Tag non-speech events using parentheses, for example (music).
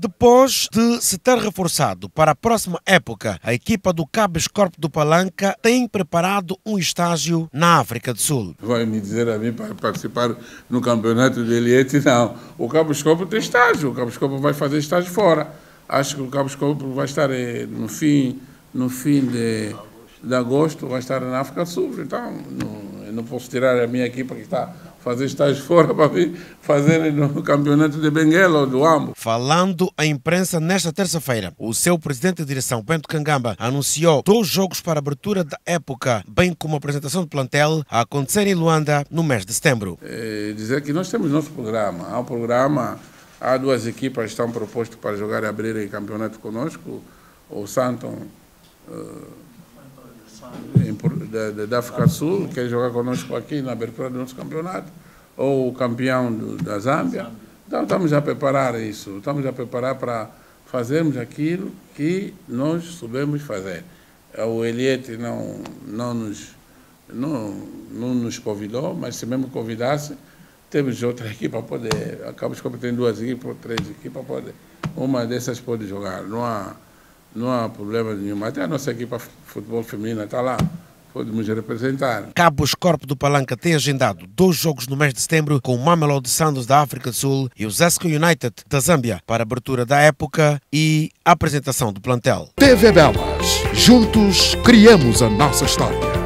Depois de se ter reforçado para a próxima época, a equipa do Cabo Corp do Palanca tem preparado um estágio na África do Sul. Vai me dizer a mim para participar no campeonato de Eliete? Não. O Cabo Corp tem estágio, o Cabo Corp vai fazer estágio fora. Acho que o Cabo Corp vai estar eh, no fim, no fim de, de agosto, vai estar na África do Sul. Então, não, eu não posso tirar a minha equipa que está fazer estágio fora para vir fazer no campeonato de Benguela ou do Ambo. Falando à imprensa nesta terça-feira, o seu presidente de direção, Bento Cangamba, anunciou dois jogos para abertura da época, bem como a apresentação do plantel, a acontecer em Luanda no mês de setembro. É dizer que nós temos nosso programa. Há um programa, há duas equipas que estão propostas para jogar e abrir em campeonato conosco. O Santon. Uh, da, da África do Sul, quer jogar conosco aqui na abertura do nosso campeonato, ou o campeão do, da Zâmbia. Então, estamos a preparar isso, estamos a preparar para fazermos aquilo que nós soubemos fazer. O Eliette não, não, nos, não, não nos convidou, mas se mesmo convidasse, temos outra (laughs) equipe para poder. Acabamos tem duas equipes, três equipes para poder. Uma dessas pode jogar. Não há não há problema nenhum. Até a nossa equipa de futebol feminina está lá. Podemos representar. Cabos Corpo do Palanca tem agendado dois jogos no mês de setembro com o Mamelodi Sanders da África do Sul e o Zesco United da Zâmbia para a abertura da época e apresentação do plantel. TV Belas. Juntos criamos a nossa história.